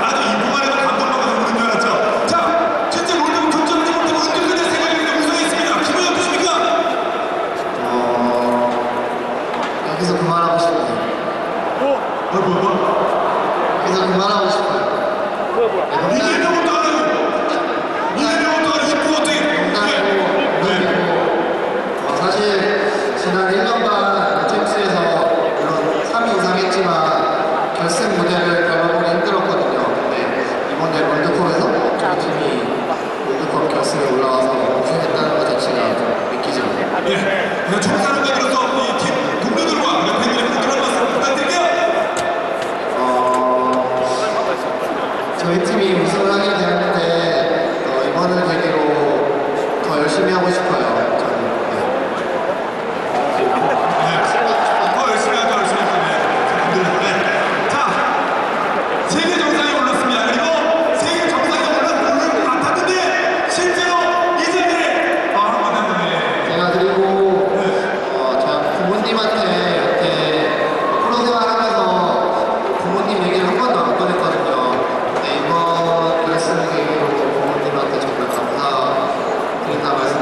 나도 줄 알았죠. 자, 결정하지 못하고 우승했습니다. 기분이 어떠십니까? 어, 여기서 그만하고 싶어요. 어, 뭐, 뭐? 여기서 그만하고 싶어요. 명도 안 하고, 니 estaba